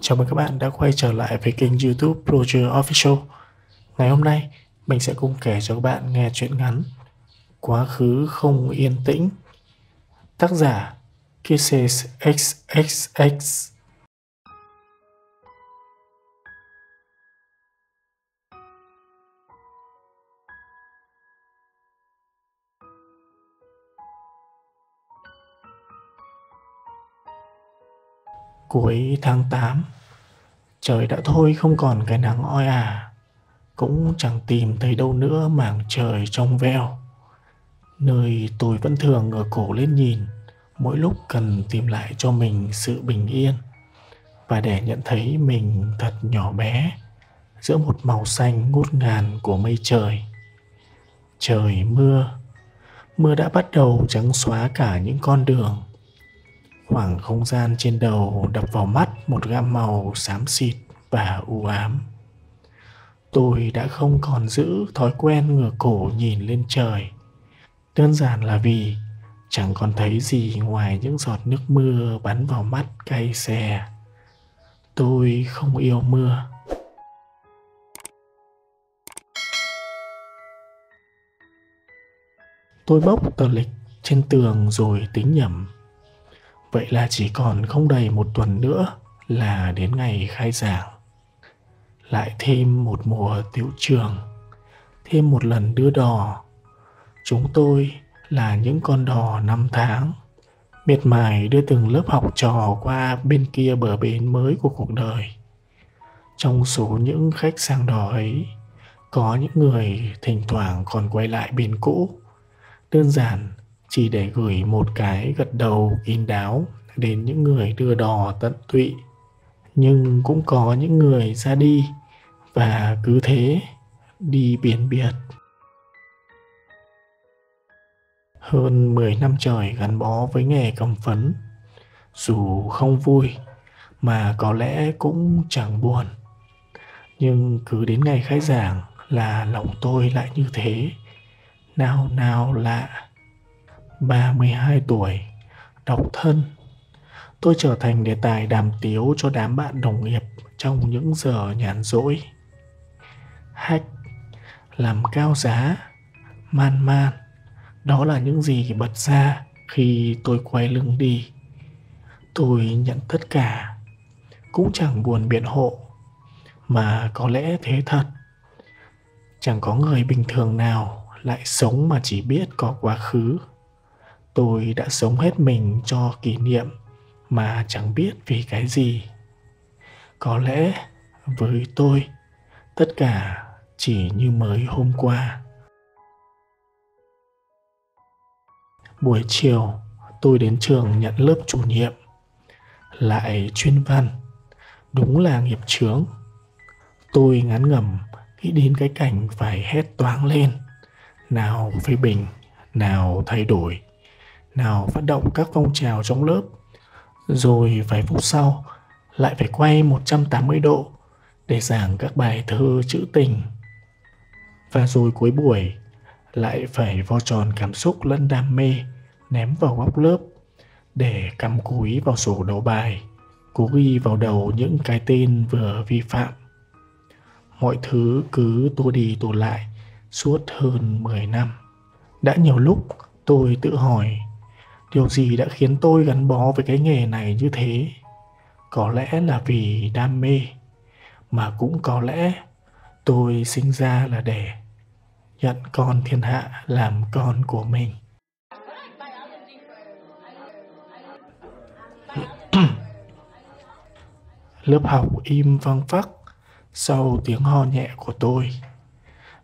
Chào mừng các bạn đã quay trở lại với kênh youtube Roger Official. Ngày hôm nay, mình sẽ cùng kể cho các bạn nghe chuyện ngắn, Quá khứ không yên tĩnh. Tác giả Kisses XXX Cuối tháng 8 Trời đã thôi không còn cái nắng oi ả, Cũng chẳng tìm thấy đâu nữa mảng trời trong veo. Nơi tôi vẫn thường ngửa cổ lên nhìn, Mỗi lúc cần tìm lại cho mình sự bình yên. Và để nhận thấy mình thật nhỏ bé, Giữa một màu xanh ngút ngàn của mây trời. Trời mưa Mưa đã bắt đầu trắng xóa cả những con đường khoảng không gian trên đầu đập vào mắt một gam màu xám xịt và u ám. Tôi đã không còn giữ thói quen ngửa cổ nhìn lên trời. Đơn giản là vì chẳng còn thấy gì ngoài những giọt nước mưa bắn vào mắt cay xè. Tôi không yêu mưa. Tôi bốc tờ lịch trên tường rồi tính nhẩm. Vậy là chỉ còn không đầy một tuần nữa là đến ngày khai giảng. Lại thêm một mùa tiệu trường, thêm một lần đưa đò. Chúng tôi là những con đò năm tháng, miệt mài đưa từng lớp học trò qua bên kia bờ bến mới của cuộc đời. Trong số những khách sang đò ấy, có những người thỉnh thoảng còn quay lại bên cũ, đơn giản chỉ để gửi một cái gật đầu kín đáo đến những người đưa đò tận tụy. Nhưng cũng có những người ra đi và cứ thế đi biển biệt. Hơn 10 năm trời gắn bó với nghề cầm phấn, dù không vui mà có lẽ cũng chẳng buồn. Nhưng cứ đến ngày khai giảng là lòng tôi lại như thế, nào nào lạ 32 tuổi, độc thân. Tôi trở thành đề tài đàm tiếu cho đám bạn đồng nghiệp trong những giờ nhàn rỗi. Hách, làm cao giá, man man, đó là những gì bật ra khi tôi quay lưng đi. Tôi nhận tất cả, cũng chẳng buồn biện hộ, mà có lẽ thế thật. Chẳng có người bình thường nào lại sống mà chỉ biết có quá khứ tôi đã sống hết mình cho kỷ niệm mà chẳng biết vì cái gì. Có lẽ với tôi, tất cả chỉ như mới hôm qua. Buổi chiều, tôi đến trường nhận lớp chủ nhiệm. Lại chuyên văn, đúng là nghiệp chướng. Tôi ngán ngẩm, nghĩ đến cái cảnh phải hét toáng lên. Nào phê bình, nào thay đổi nào phát động các phong trào trong lớp rồi vài phút sau lại phải quay 180 độ để giảng các bài thơ trữ tình. Và rồi cuối buổi lại phải vo tròn cảm xúc lẫn đam mê ném vào góc lớp để cắm cúi vào sổ đầu bài, cố ghi vào đầu những cái tên vừa vi phạm. Mọi thứ cứ tua đi tua lại suốt hơn 10 năm. Đã nhiều lúc tôi tự hỏi điều gì đã khiến tôi gắn bó với cái nghề này như thế? Có lẽ là vì đam mê, mà cũng có lẽ tôi sinh ra là để nhận con thiên hạ, làm con của mình. Lớp học im văng phắc sau tiếng ho nhẹ của tôi.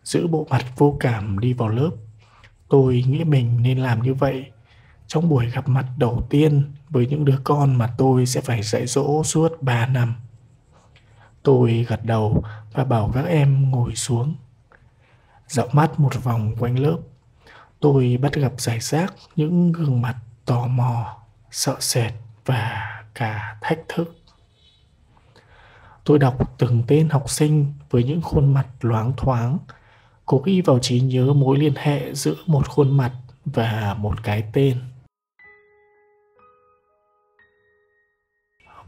Giữ bộ mặt vô cảm đi vào lớp, tôi nghĩ mình nên làm như vậy trong buổi gặp mặt đầu tiên với những đứa con mà tôi sẽ phải dạy dỗ suốt 3 năm. Tôi gật đầu và bảo các em ngồi xuống. Dạo mắt một vòng quanh lớp, tôi bắt gặp giải rác những gương mặt tò mò, sợ sệt và cả thách thức. Tôi đọc từng tên học sinh với những khuôn mặt loáng thoáng, cố ghi vào trí nhớ mối liên hệ giữa một khuôn mặt và một cái tên.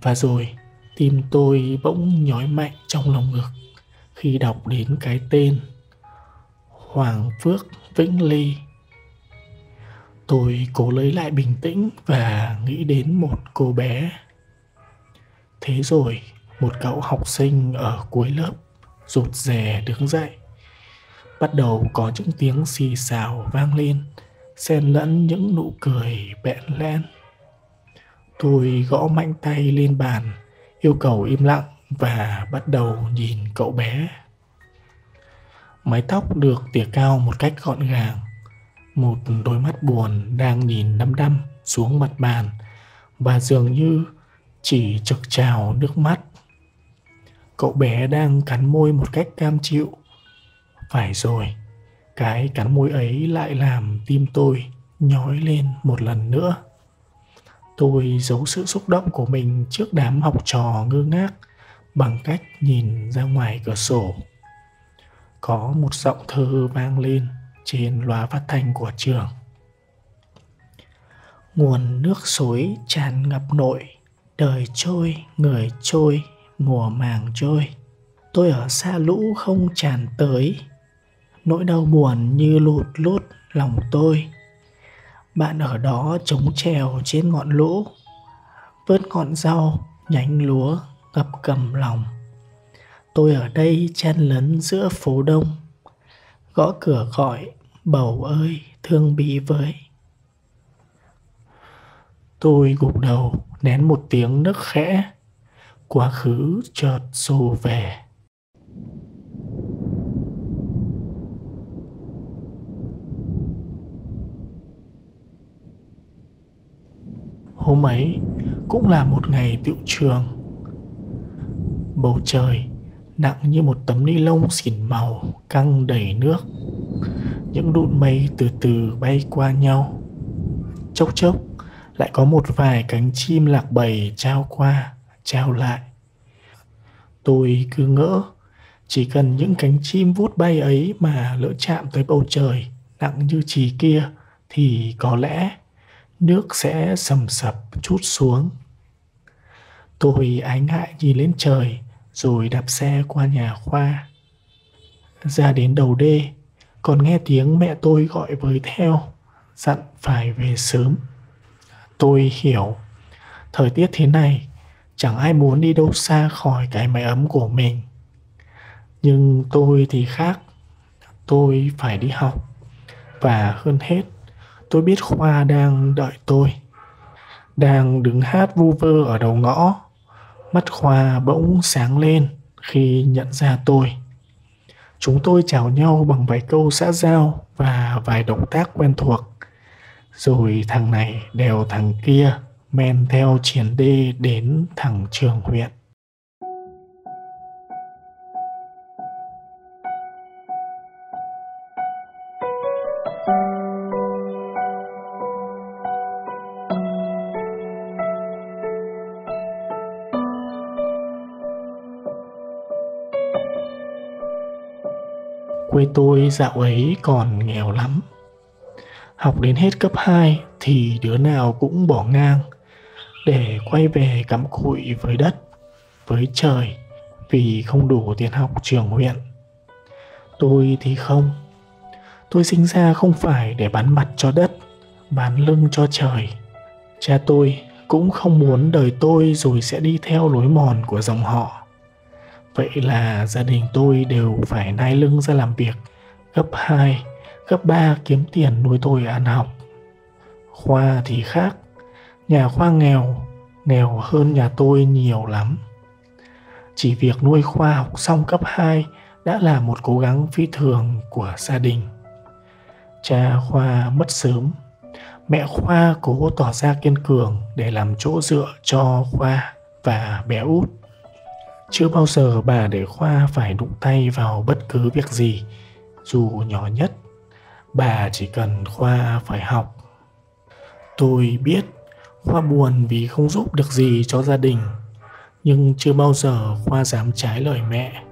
Và rồi, tim tôi bỗng nhói mạnh trong lòng ngực khi đọc đến cái tên Hoàng Phước Vĩnh Ly. Tôi cố lấy lại bình tĩnh và nghĩ đến một cô bé. Thế rồi, một cậu học sinh ở cuối lớp rụt rè đứng dậy. Bắt đầu có những tiếng xì xào vang lên, xen lẫn những nụ cười bẽn lẽn. Tôi gõ mạnh tay lên bàn, yêu cầu im lặng và bắt đầu nhìn cậu bé. Mái tóc được tỉa cao một cách gọn gàng. Một đôi mắt buồn đang nhìn đăm đăm xuống mặt bàn và dường như chỉ trực trào nước mắt. Cậu bé đang cắn môi một cách cam chịu. Phải rồi, cái cắn môi ấy lại làm tim tôi nhói lên một lần nữa. Tôi giấu sự xúc động của mình trước đám học trò ngơ ngác bằng cách nhìn ra ngoài cửa sổ. Có một giọng thơ vang lên trên loa phát thanh của trường. Nguồn nước suối tràn ngập nội, đời trôi, người trôi, mùa màng trôi. Tôi ở xa lũ không tràn tới, nỗi đau buồn như lụt lút lòng tôi bạn ở đó chống trèo trên ngọn lũ vớt ngọn rau, nhánh lúa, ngập cầm lòng. Tôi ở đây chen lấn giữa phố đông, gõ cửa gọi, bầu ơi, thương bí với. Tôi gục đầu, nén một tiếng nức khẽ, quá khứ chợt xô về. Hôm ấy cũng là một ngày tiệu trường. Bầu trời nặng như một tấm ni lông xỉn màu căng đầy nước. Những đụn mây từ từ bay qua nhau. Chốc chốc lại có một vài cánh chim lạc bầy trao qua, trao lại. Tôi cứ ngỡ, chỉ cần những cánh chim vút bay ấy mà lỡ chạm tới bầu trời nặng như chì kia thì có lẽ nước sẽ sầm sập chút xuống. Tôi ái ngại nhìn lên trời rồi đạp xe qua nhà khoa. Ra đến đầu đê, còn nghe tiếng mẹ tôi gọi với theo, dặn phải về sớm. Tôi hiểu, thời tiết thế này, chẳng ai muốn đi đâu xa khỏi cái máy ấm của mình. Nhưng tôi thì khác, tôi phải đi học, và hơn hết tôi biết khoa đang đợi tôi. Đang đứng hát vu vơ ở đầu ngõ. Mắt khoa bỗng sáng lên khi nhận ra tôi. Chúng tôi chào nhau bằng vài câu xã giao và vài động tác quen thuộc. Rồi thằng này đèo thằng kia men theo triển đê đến thẳng trường huyện. Tôi dạo ấy còn nghèo lắm. Học đến hết cấp 2 thì đứa nào cũng bỏ ngang để quay về cắm cụi với đất, với trời vì không đủ tiền học trường huyện. Tôi thì không. Tôi sinh ra không phải để bán mặt cho đất, bán lưng cho trời. Cha tôi cũng không muốn đời tôi rồi sẽ đi theo lối mòn của dòng họ Vậy là gia đình tôi đều phải nai lưng ra làm việc gấp 2, gấp 3 kiếm tiền nuôi tôi ăn học. Khoa thì khác, nhà Khoa nghèo, nghèo hơn nhà tôi nhiều lắm. Chỉ việc nuôi Khoa học xong cấp 2 đã là một cố gắng phi thường của gia đình. Cha Khoa mất sớm, mẹ Khoa cố tỏ ra kiên cường để làm chỗ dựa cho Khoa và bé út. Chưa bao giờ bà để Khoa phải đụng tay vào bất cứ việc gì, dù nhỏ nhất. Bà chỉ cần Khoa phải học. Tôi biết Khoa buồn vì không giúp được gì cho gia đình, nhưng chưa bao giờ Khoa dám trái lời mẹ.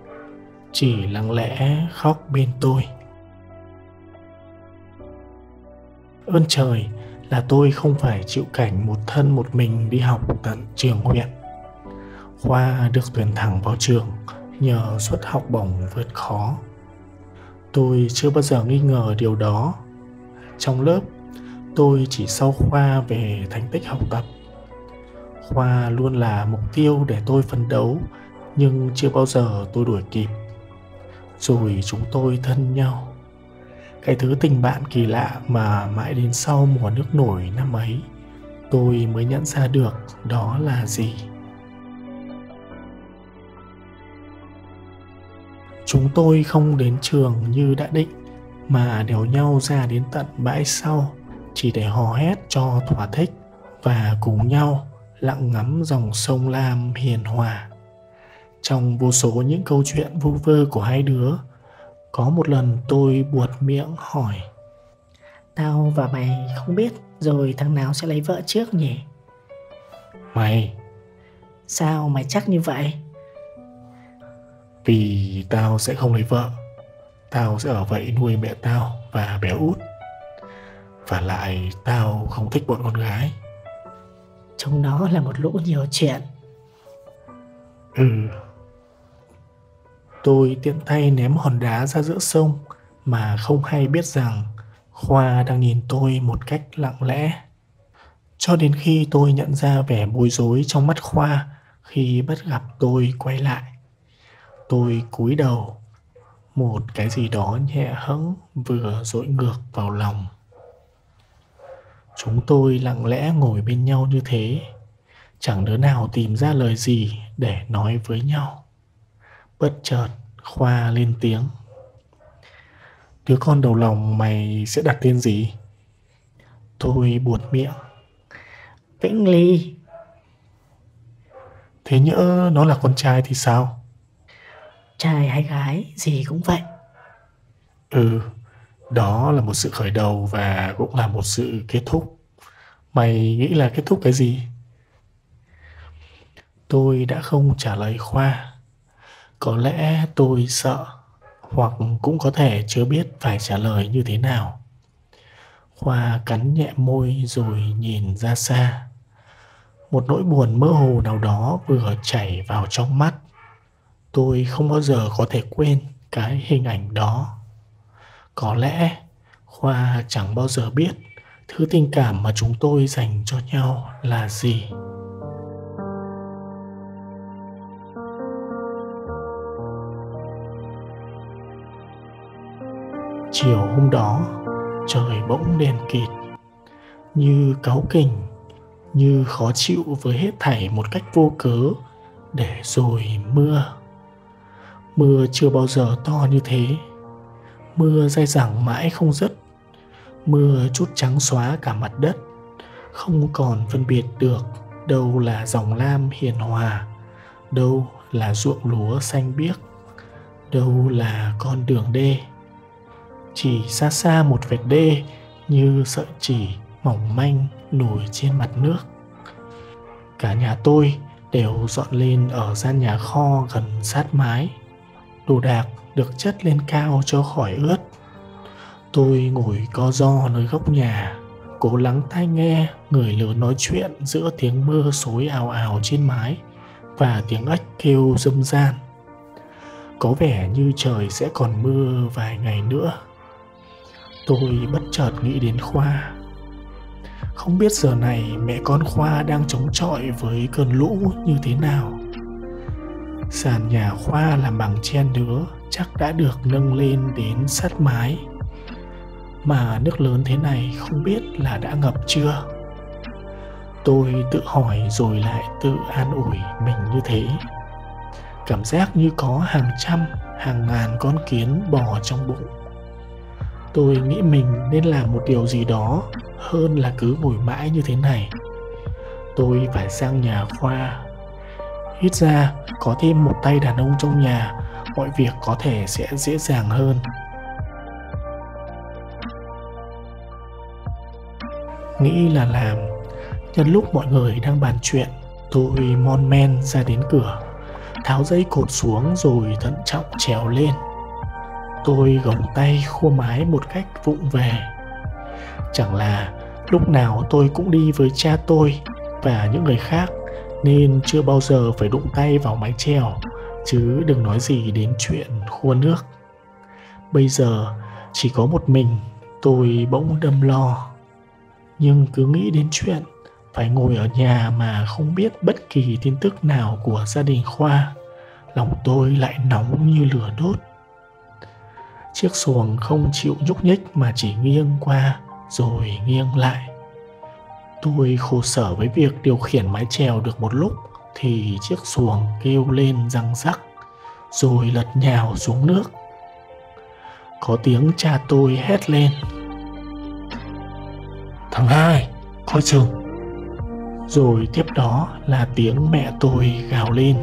Chỉ lặng lẽ khóc bên tôi. Ơn trời là tôi không phải chịu cảnh một thân một mình đi học tận trường huyện Khoa được tuyển thẳng vào trường nhờ suất học bổng vượt khó. Tôi chưa bao giờ nghi ngờ điều đó. Trong lớp, tôi chỉ sau Khoa về thành tích học tập. Khoa luôn là mục tiêu để tôi phấn đấu, nhưng chưa bao giờ tôi đuổi kịp. Rồi chúng tôi thân nhau. Cái thứ tình bạn kỳ lạ mà mãi đến sau mùa nước nổi năm ấy, tôi mới nhận ra được đó là gì. Chúng tôi không đến trường như đã định mà đèo nhau ra đến tận bãi sau chỉ để hò hét cho thỏa thích và cùng nhau lặng ngắm dòng sông Lam hiền hòa. Trong vô số những câu chuyện vu vơ của hai đứa, có một lần tôi buột miệng hỏi Tao và mày không biết rồi thằng nào sẽ lấy vợ trước nhỉ? Mày Sao mày chắc như vậy? Vì tao sẽ không lấy vợ. Tao sẽ ở vậy nuôi mẹ tao và bé út. Và lại tao không thích bọn con gái. Chúng nó là một lũ nhiều chuyện. Ừ. Tôi tiện tay ném hòn đá ra giữa sông Mà không hay biết rằng Khoa đang nhìn tôi một cách lặng lẽ. Cho đến khi tôi nhận ra vẻ bối rối trong mắt Khoa Khi bắt gặp tôi quay lại tôi cúi đầu. Một cái gì đó nhẹ hẫng vừa dội ngược vào lòng. Chúng tôi lặng lẽ ngồi bên nhau như thế. Chẳng đứa nào tìm ra lời gì để nói với nhau. Bất chợt, khoa lên tiếng. Đứa con đầu lòng mày sẽ đặt tên gì? Tôi buột miệng. Vĩnh ly. Thế nhỡ nó là con trai thì sao? Trai hay gái gì cũng vậy. Ừ đó là một sự khởi đầu và cũng là một sự kết thúc. Mày nghĩ là kết thúc cái gì? Tôi đã không trả lời khoa. Có lẽ tôi sợ hoặc cũng có thể chưa biết phải trả lời như thế nào. Khoa cắn nhẹ môi rồi nhìn ra xa. Một nỗi buồn mơ hồ nào đó vừa chảy vào trong mắt tôi không bao giờ có thể quên cái hình ảnh đó. Có lẽ khoa chẳng bao giờ biết thứ tình cảm mà chúng tôi dành cho nhau là gì. Chiều hôm đó, trời bỗng đen kịt, như cáu kỉnh, như khó chịu với hết thảy một cách vô cớ để rồi mưa. Mưa chưa bao giờ to như thế. Mưa dai dẳng mãi không dứt. Mưa chút trắng xóa cả mặt đất. Không còn phân biệt được Đâu là dòng lam hiền hòa, Đâu là ruộng lúa xanh biếc, Đâu là con đường đê. Chỉ xa xa một vệt đê Như sợi chỉ mỏng manh nổi trên mặt nước. Cả nhà tôi đều dọn lên ở gian nhà kho gần sát mái đồ đạc được chất lên cao cho khỏi ướt. Tôi ngồi co ro nơi góc nhà, cố lắng tai nghe người lớn nói chuyện giữa tiếng mưa xối ào ào trên mái và tiếng ếch kêu râm ran. Có vẻ như trời sẽ còn mưa vài ngày nữa. Tôi bất chợt nghĩ đến khoa. Không biết giờ này mẹ con khoa đang chống chọi với cơn lũ như thế nào. Sàn nhà khoa làm bằng chen nứa chắc đã được nâng lên đến sát mái. Mà nước lớn thế này không biết là đã ngập chưa? Tôi tự hỏi rồi lại tự an ủi mình như thế. Cảm giác như có hàng trăm, hàng ngàn con kiến bò trong bụng. Tôi nghĩ mình nên làm một điều gì đó hơn là cứ ngồi mãi như thế này. Tôi phải sang nhà khoa ít ra, có thêm một tay đàn ông trong nhà, mọi việc có thể sẽ dễ dàng hơn. Nghĩ là làm, nhân lúc mọi người đang bàn chuyện, tôi mon men ra đến cửa, tháo dây cột xuống rồi thận trọng trèo lên. Tôi gồng tay khua mái một cách vụng về. Chẳng là lúc nào tôi cũng đi với cha tôi và những người khác nên chưa bao giờ phải đụng tay vào mái chèo, chứ đừng nói gì đến chuyện khua nước. Bây giờ chỉ có một mình tôi bỗng đâm lo. Nhưng cứ nghĩ đến chuyện phải ngồi ở nhà mà không biết bất kỳ tin tức nào của gia đình khoa, lòng tôi lại nóng như lửa đốt. Chiếc xuồng không chịu nhúc nhích mà chỉ nghiêng qua rồi nghiêng lại tôi khổ sở với việc điều khiển mái chèo được một lúc thì chiếc xuồng kêu lên răng rắc rồi lật nhào xuống nước. Có tiếng cha tôi hét lên. Thằng hai coi chừng. Rồi tiếp đó là tiếng mẹ tôi gào lên.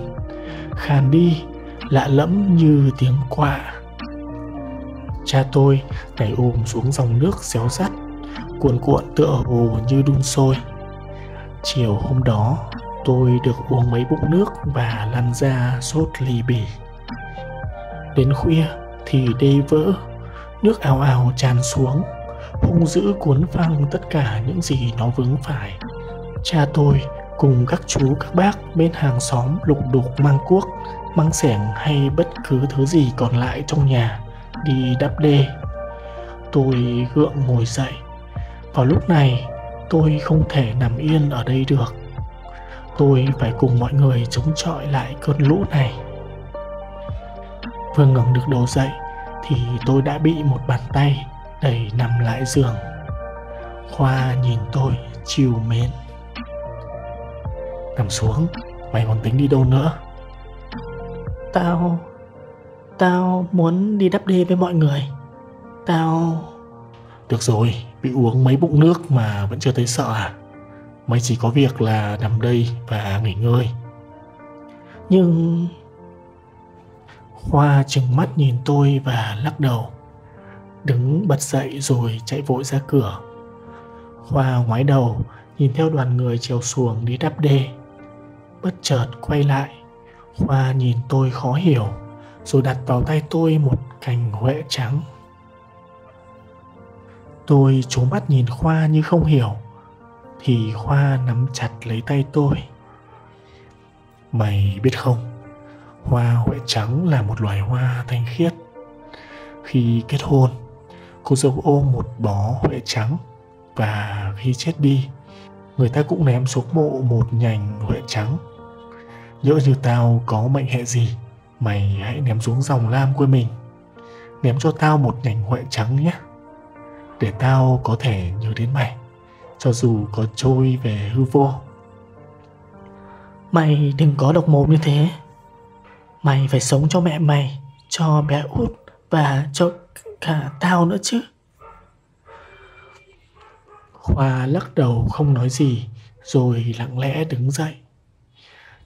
Khàn đi lạ lẫm như tiếng quạ. Cha tôi nhảy ôm xuống dòng nước xéo sắt cuồn cuộn tựa hồ như đun sôi. Chiều hôm đó, tôi được uống mấy bụng nước và lăn ra sốt lì bì. Đến khuya thì đê vỡ, nước ào ào tràn xuống, hung dữ cuốn phăng tất cả những gì nó vướng phải. Cha tôi cùng các chú, các bác bên hàng xóm lục đục mang cuốc, mang xẻng hay bất cứ thứ gì còn lại trong nhà, đi đắp đê. Tôi gượng ngồi dậy vào lúc này, tôi không thể nằm yên ở đây được. Tôi phải cùng mọi người chống chọi lại cơn lũ này. Vừa ngẩng được đầu dậy, thì tôi đã bị một bàn tay đẩy nằm lại giường. Khoa nhìn tôi, chiều mến. Nằm xuống, mày còn tính đi đâu nữa? Tao tao muốn đi đắp đê với mọi người. Tao được rồi bị uống mấy bụng nước mà vẫn chưa thấy sợ à? Mày chỉ có việc là nằm đây và nghỉ ngơi. Nhưng Khoa trừng mắt nhìn tôi và lắc đầu, Đứng bật dậy rồi chạy vội ra cửa. Khoa ngoái đầu, Nhìn theo đoàn người trèo xuồng đi đắp đê. Bất chợt quay lại Khoa nhìn tôi khó hiểu, Rồi đặt vào tay tôi một cành huệ trắng. Tôi trố mắt nhìn Khoa như không hiểu Thì Khoa nắm chặt lấy tay tôi Mày biết không Hoa huệ trắng là một loài hoa thanh khiết. Khi kết hôn, cô dâu ôm một bó huệ trắng và khi chết đi, người ta cũng ném xuống mộ một nhành huệ trắng. Nhỡ như tao có mệnh hệ gì, mày hãy ném xuống dòng lam quê mình. Ném cho tao một nhành huệ trắng nhé. Để tao có thể nhớ đến mày, cho dù có trôi về hư vô. Mày đừng có độc mồm như thế. Mày phải sống cho mẹ mày, cho bé út và cho cả tao nữa chứ. Khoa lắc đầu không nói gì rồi lặng lẽ đứng dậy.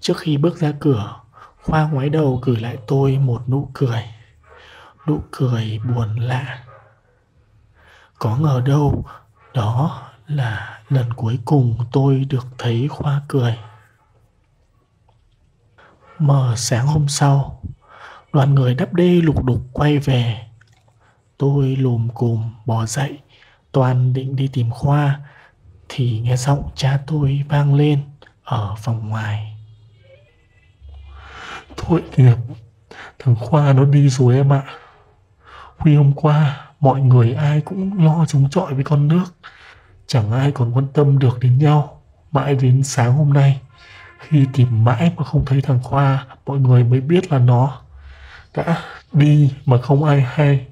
Trước khi bước ra cửa, Khoa ngoái đầu gửi lại tôi một nụ cười. Nụ cười buồn lạ. Có ngờ đâu đó là lần cuối cùng tôi được thấy Khoa cười. Mờ sáng hôm sau, đoàn người đắp đê lục đục quay về. Tôi lùm cùm bò dậy, toàn định đi tìm Khoa, thì nghe giọng cha tôi vang lên ở phòng ngoài. Thôi nghiệp, thằng Khoa nó đi rồi em ạ. Huy hôm qua, mọi người ai cũng lo chống chọi với con nước. Chẳng ai còn quan tâm được đến nhau. Mãi đến sáng hôm nay, khi tìm mãi mà không thấy thằng Khoa, mọi người mới biết là nó đã đi mà không ai hay.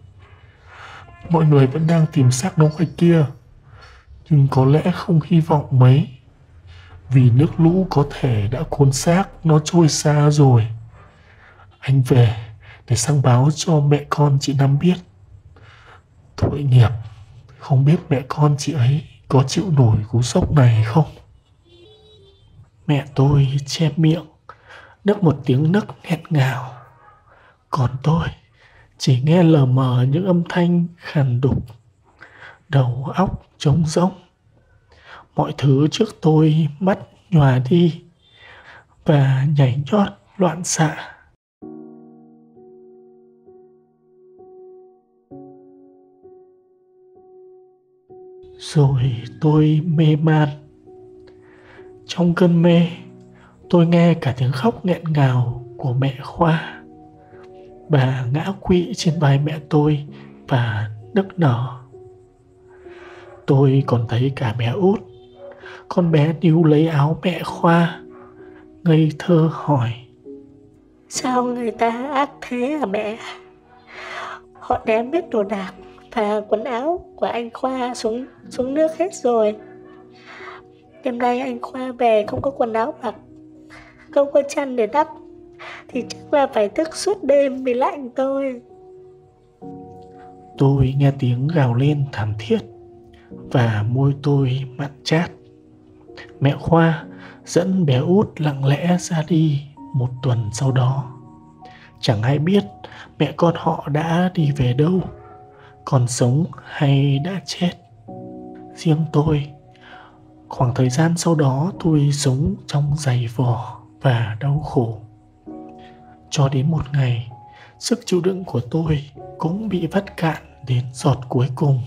Mọi người vẫn đang tìm xác nó ngoài kia, nhưng có lẽ không hy vọng mấy. Vì nước lũ có thể đã cuốn xác nó trôi xa rồi. Anh về để sang báo cho mẹ con chị Năm biết. Tội nghiệp, không biết mẹ con chị ấy có chịu nổi cú sốc này không? Mẹ tôi che miệng, nấc một tiếng nấc nghẹn ngào. Còn tôi chỉ nghe lờ mờ những âm thanh khàn đục, đầu óc trống rỗng. Mọi thứ trước tôi mắt nhòa đi và nhảy nhót loạn xạ. Rồi tôi mê man trong cơn mê tôi nghe cả tiếng khóc nghẹn ngào của mẹ Khoa. Bà ngã quỵ trên vai mẹ tôi và nức nở. Tôi còn thấy cả bé út. Con bé níu lấy áo mẹ Khoa, ngây thơ hỏi. Sao người ta ác thế hả mẹ? Họ ném hết đồ đạc và quần áo của anh Khoa xuống xuống nước hết rồi. Đêm nay anh Khoa về không có quần áo mặc, không có chăn để đắp, thì chắc là phải thức suốt đêm vì lạnh thôi. Tôi nghe tiếng gào lên thảm thiết và môi tôi mặn chát. Mẹ Khoa dẫn bé út lặng lẽ ra đi một tuần sau đó. Chẳng ai biết mẹ con họ đã đi về đâu, còn sống hay đã chết. Riêng tôi, khoảng thời gian sau đó tôi sống trong giày vò và đau khổ. Cho đến một ngày, sức chịu đựng của tôi cũng bị vắt cạn đến giọt cuối cùng.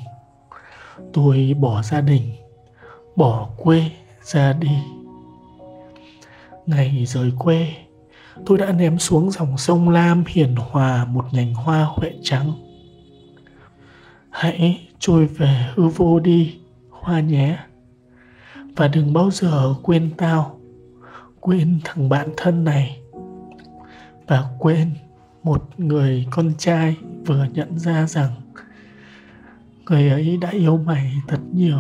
Tôi bỏ gia đình, bỏ quê ra đi. Ngày rời quê, tôi đã ném xuống dòng sông Lam hiền hòa một nhành hoa huệ trắng. Hãy trôi về hư vô đi, hoa nhé. Và đừng bao giờ quên tao, quên thằng bạn thân này. Và quên một người con trai vừa nhận ra rằng người ấy đã yêu mày thật nhiều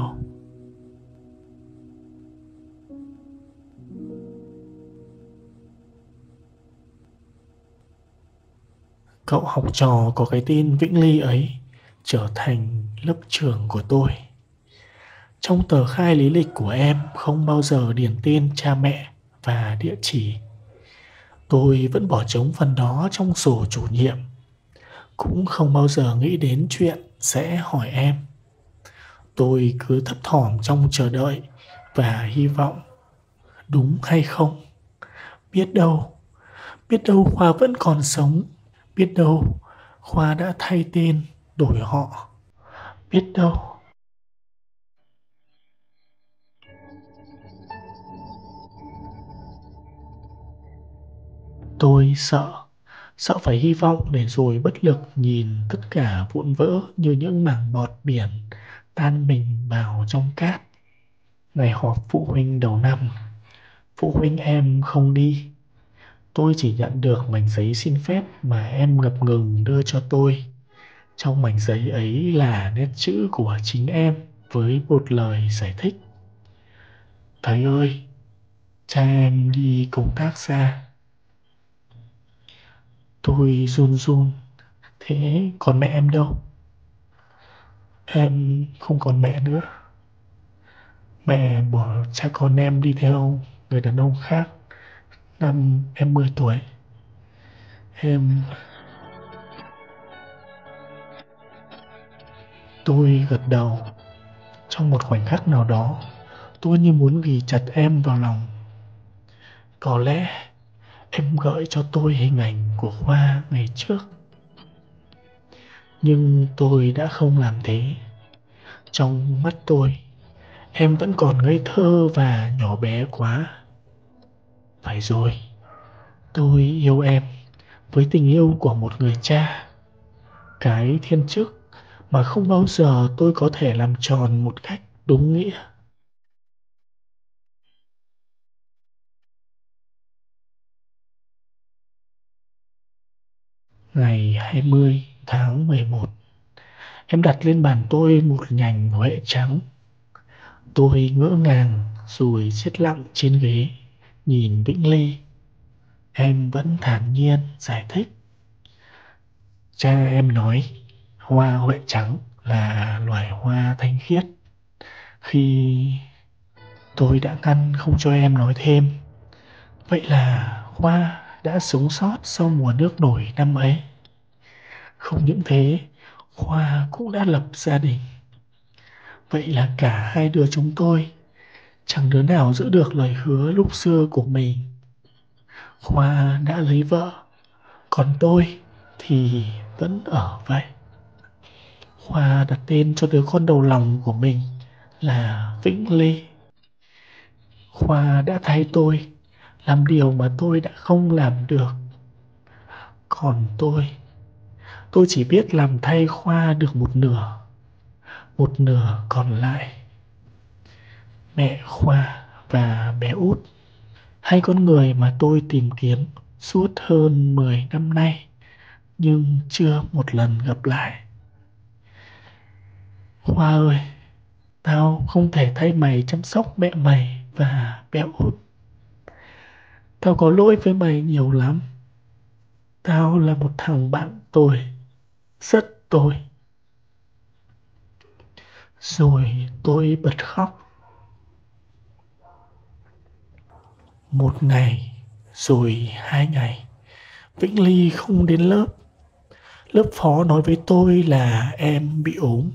cậu học trò có cái tên Vĩnh Ly ấy trở thành lớp trưởng của tôi. Trong tờ khai lý lịch của em không bao giờ điền tên cha mẹ và địa chỉ. Tôi vẫn bỏ trống phần đó trong sổ chủ nhiệm. Cũng không bao giờ nghĩ đến chuyện sẽ hỏi em. Tôi cứ thấp thỏm trong chờ đợi và hy vọng đúng hay không. Biết đâu, biết đâu Khoa vẫn còn sống Biết đâu Khoa đã thay tên đổi họ Biết đâu Tôi sợ Sợ phải hy vọng để rồi bất lực nhìn tất cả vụn vỡ như những mảng bọt biển tan mình vào trong cát. Ngày họp phụ huynh đầu năm, phụ huynh em không đi Tôi chỉ nhận được mảnh giấy xin phép mà em ngập ngừng đưa cho tôi. Trong mảnh giấy ấy là nét chữ của chính em với một lời giải thích. Thầy ơi, cha em đi công tác xa. Tôi run run, thế còn mẹ em đâu? Em không còn mẹ nữa. Mẹ bỏ cha con em đi theo người đàn ông khác năm em 10 tuổi em tôi gật đầu. Trong một khoảnh khắc nào đó tôi như muốn ghi chặt em vào lòng. Có lẽ em gợi cho tôi hình ảnh của khoa ngày trước. Nhưng tôi đã không làm thế. Trong mắt tôi em vẫn còn ngây thơ và nhỏ bé quá. Phải rồi, tôi yêu em với tình yêu của một người cha. Cái thiên chức mà không bao giờ tôi có thể làm tròn một cách đúng nghĩa. Ngày 20 tháng 11, em đặt lên bàn tôi một nhành huệ trắng. Tôi ngỡ ngàng rồi chết lặng trên ghế nhìn Vĩnh Ly Em vẫn thản nhiên giải thích Cha em nói hoa huệ trắng là loài hoa thanh khiết Khi tôi đã ngăn không cho em nói thêm Vậy là Hoa đã sống sót sau mùa nước nổi năm ấy Không những thế Hoa cũng đã lập gia đình Vậy là cả hai đứa chúng tôi Chẳng đứa nào giữ được lời hứa lúc xưa của mình. Khoa đã lấy vợ, còn tôi thì vẫn ở vậy. Khoa đặt tên cho đứa con đầu lòng của mình là Vĩnh Lê. Khoa đã thay tôi, làm điều mà tôi đã không làm được. Còn tôi tôi chỉ biết làm thay khoa được một nửa một nửa còn lại. Mẹ khoa và bé út, hai con người mà tôi tìm kiếm suốt hơn 10 năm nay, nhưng chưa một lần gặp lại. Hoa ơi, tao không thể thay mày chăm sóc mẹ mày và bé út. Tao có lỗi với mày nhiều lắm. Tao là một thằng bạn tồi, rất tồi. Rồi tôi bật khóc. Một ngày, rồi hai ngày, Vĩnh Ly không đến lớp. Lớp phó nói với tôi là em bị ốm.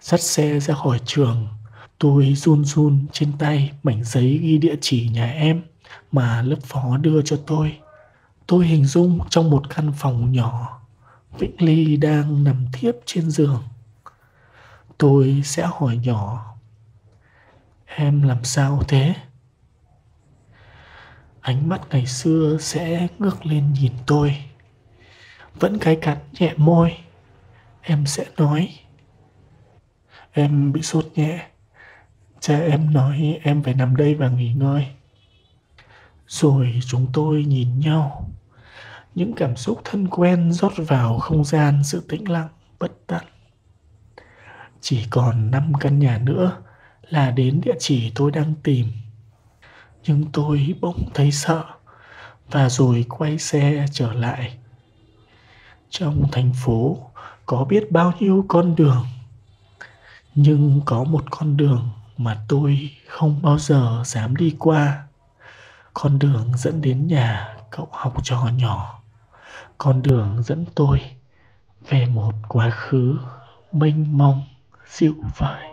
Dắt xe ra khỏi trường, tôi run run trên tay mảnh giấy ghi địa chỉ nhà em mà lớp phó đưa cho tôi. Tôi hình dung trong một căn phòng nhỏ, Vĩnh Ly đang nằm thiếp trên giường. Tôi sẽ hỏi nhỏ, em làm sao thế? Ánh mắt ngày xưa sẽ ngước lên nhìn tôi. Vẫn cái cắn nhẹ môi, em sẽ nói Em bị sốt nhẹ. Cha em nói em phải nằm đây và nghỉ ngơi. Rồi chúng tôi nhìn nhau. Những cảm xúc thân quen rót vào không gian sự tĩnh lặng, bất tận. Chỉ còn 5 căn nhà nữa là đến địa chỉ tôi đang tìm. Nhưng tôi bỗng thấy sợ và rồi quay xe trở lại. Trong thành phố có biết bao nhiêu con đường nhưng có một con đường mà tôi không bao giờ dám đi qua. Con đường dẫn đến nhà cậu học trò nhỏ. Con đường dẫn tôi về một quá khứ mênh mông, dịu vời.